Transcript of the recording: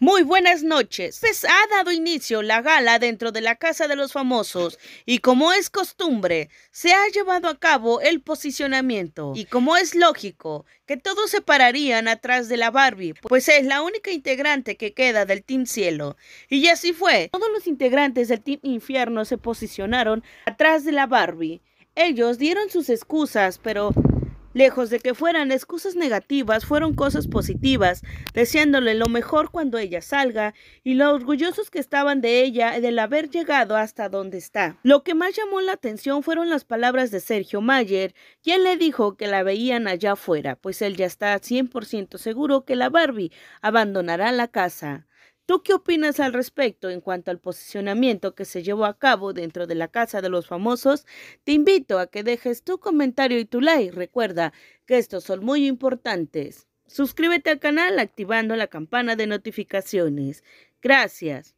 Muy buenas noches. Pues ha dado inicio la gala dentro de la Casa de los Famosos y como es costumbre, se ha llevado a cabo el posicionamiento. Y como es lógico que todos se pararían atrás de la Barbie, pues es la única integrante que queda del Team Cielo. Y así fue. Todos los integrantes del Team Infierno se posicionaron atrás de la Barbie. Ellos dieron sus excusas, pero Lejos de que fueran excusas negativas, fueron cosas positivas, deseándole lo mejor cuando ella salga y lo orgullosos que estaban de ella del haber llegado hasta donde está. Lo que más llamó la atención fueron las palabras de Sergio Mayer, quien le dijo que la veían allá afuera, pues él ya está 100% seguro que la Barbie abandonará la casa. ¿Tú qué opinas al respecto en cuanto al posicionamiento que se llevó a cabo dentro de la Casa de los Famosos? Te invito a que dejes tu comentario y tu like. Recuerda que estos son muy importantes. Suscríbete al canal activando la campana de notificaciones. Gracias.